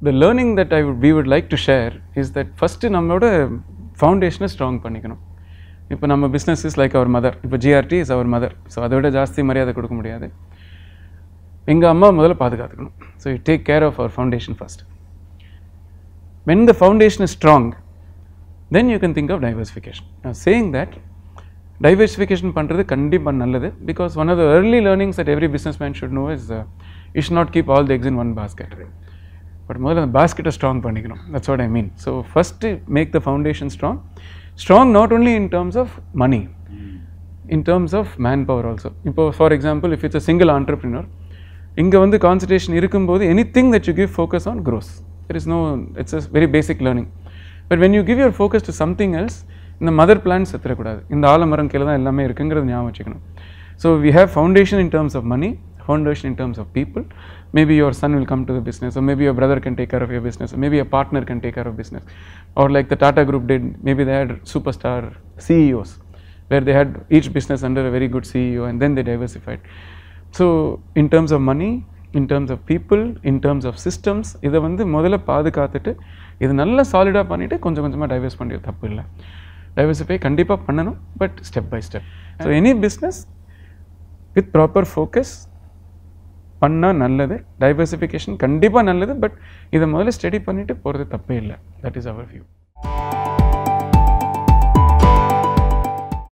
The learning that I we would like to share is that first நம்மளோட ஃபவுண்டேஷனை strong பண்ணிக்கணும் இப்போ நம்ம business is like our mother இப்போ GRT is our mother so அதை விட ஜாஸ்தி மரியாதை கொடுக்க முடியாது எங்கள் அம்மா முதல்ல பாதுகாத்துக்கணும் so you take care of our foundation first when the foundation is strong then you can think of diversification saying that diversification பண்ணுறது கண்டிப்பாக நல்லது because one of the early learnings that every businessman should know is is not keep all the eggs in one basket but முதல்ல அந்த பாஸ்கெட்டை strong பண்ணிக்கணும். That's what I mean so first make the foundation strong strong not only in terms of of in terms of man power also இப்போ for example if it's a single entrepreneur இங்கே வந்து concentration இருக்கும்போது any thing that you give focus on grows there is no it's a very basic learning but when you give your focus to something else இந்த mother plan செத்துறக்கூடாது. இந்த ஆலமரம் கீழே தான் எல்லாமே இருக்குங்கிறது ஞாபகம் வச்சுக்கணும். So we have foundation in terms of money foundation in terms of people maybe your son will come to the business or maybe your brother can take care of your business or maybe a partner can take care of business or like the tata group did maybe they had superstar ceos where they had each business under a very good ceo and then they diversified so in terms of money in terms of people in terms of systems இதை வந்து முதல்ல பாதுகாத்துட்டு இது நல்லா சாலிடாக பண்ணிவிட்டு கொஞ்சம் கொஞ்சமாக டைவர்ஸ் பண்ணியது தப்பு இல்லை டைவர்சிஃபை கண்டிப்பாக பண்ணணும் but step by step so any business with proper focus பண்ணால் நல்லது. டைவர்சிஃபிகேஷன் கண்டிப்பாக நல்லது பட் இதை முதல்ல ஸ்டடி பண்ணிவிட்டு போகிறது தப்பே இல்லை. That is our view